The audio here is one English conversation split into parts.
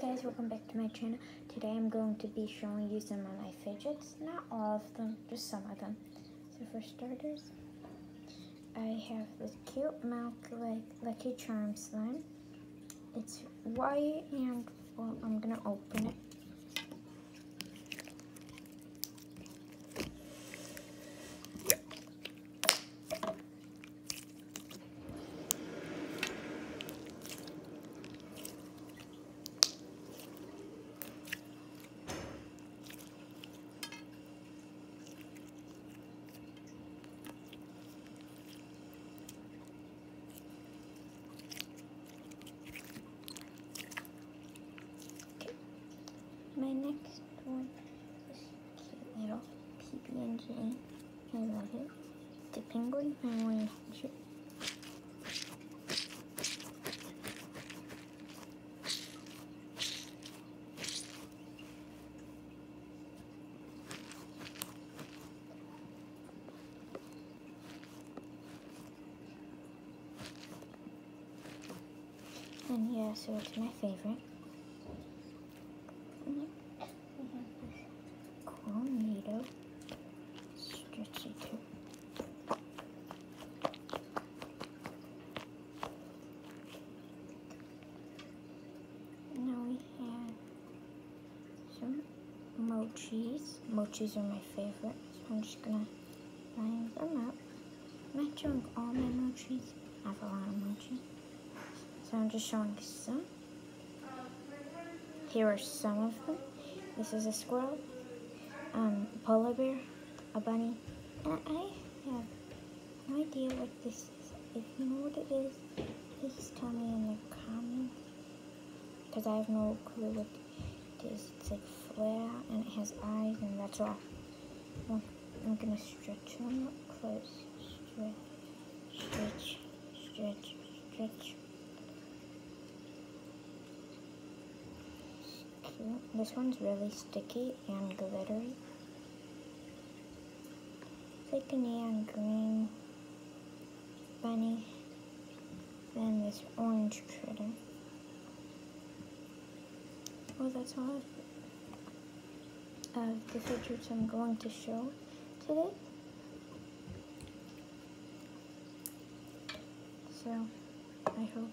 Hey guys, welcome back to my channel. Today I'm going to be showing you some of my fidgets. Not all of them, just some of them. So for starters, I have this cute milk like Lucky Charm slime. It's white and well, I'm gonna open it. My next one is cute little PB&J. I love it. The penguin want to And yeah, so it's my favorite. Mochis. Mochis are my favorite, so I'm just gonna line them up. Matching all my mochis. I have a lot of mochis. So I'm just showing some. Here are some of them. This is a squirrel, um, polar bear, a bunny, and I have no idea what this is. If you know what it is, please tell me in the comments. Because I have no clue what it is. It's like flat and it has eyes and that's all. Well, I'm gonna stretch them up close. Stretch, stretch, stretch, stretch. This one's really sticky and glittery. It's like a neon green bunny. Then this orange critter. Well, that's all of uh, the fidgets I'm going to show today. So, I hope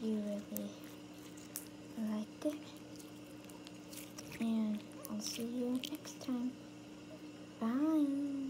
you really liked it and I'll see you next time. Bye.